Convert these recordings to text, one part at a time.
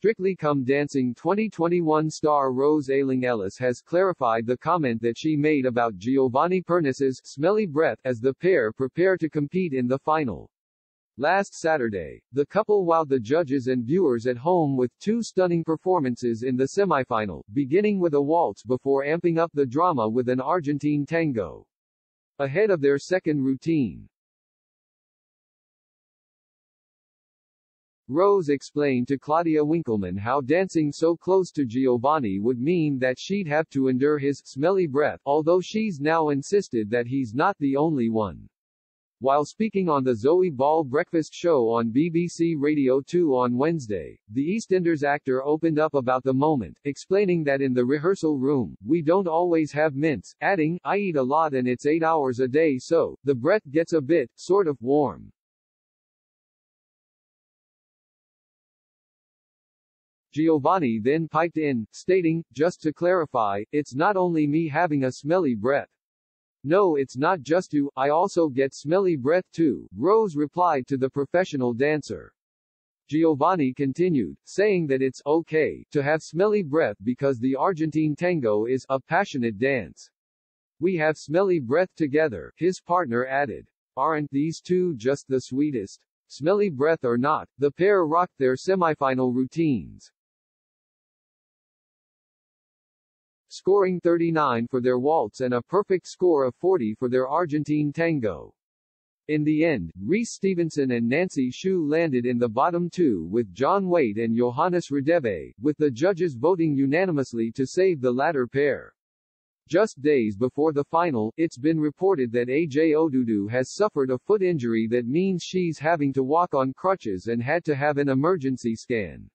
Strictly Come Dancing 2021 star Rose Ayling-Ellis has clarified the comment that she made about Giovanni Pernice's smelly breath as the pair prepare to compete in the final. Last Saturday, the couple wowed the judges and viewers at home with two stunning performances in the semifinal, beginning with a waltz before amping up the drama with an Argentine tango. Ahead of their second routine, Rose explained to Claudia Winkleman how dancing so close to Giovanni would mean that she'd have to endure his smelly breath, although she's now insisted that he's not the only one. While speaking on the Zoe Ball Breakfast Show on BBC Radio 2 on Wednesday, the EastEnders actor opened up about the moment, explaining that in the rehearsal room, we don't always have mints, adding, I eat a lot and it's eight hours a day so, the breath gets a bit, sort of warm. Giovanni then piped in, stating, just to clarify, it's not only me having a smelly breath. No it's not just you, I also get smelly breath too, Rose replied to the professional dancer. Giovanni continued, saying that it's okay to have smelly breath because the Argentine tango is a passionate dance. We have smelly breath together, his partner added. Aren't these two just the sweetest? Smelly breath or not, the pair rocked their semifinal routines. Scoring 39 for their waltz and a perfect score of 40 for their Argentine tango. In the end, Rhys Stephenson and Nancy Xu landed in the bottom two with John Waite and Johannes Radebe, with the judges voting unanimously to save the latter pair. Just days before the final, it's been reported that AJ Odudu has suffered a foot injury that means she's having to walk on crutches and had to have an emergency scan.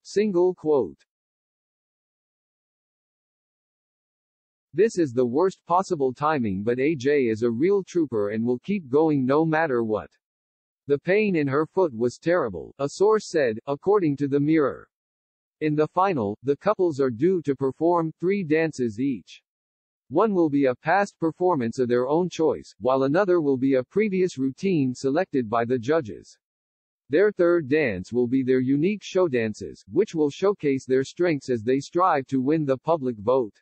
Single quote. This is the worst possible timing but AJ is a real trooper and will keep going no matter what. The pain in her foot was terrible, a source said, according to the Mirror. In the final, the couples are due to perform three dances each. One will be a past performance of their own choice, while another will be a previous routine selected by the judges. Their third dance will be their unique show dances, which will showcase their strengths as they strive to win the public vote.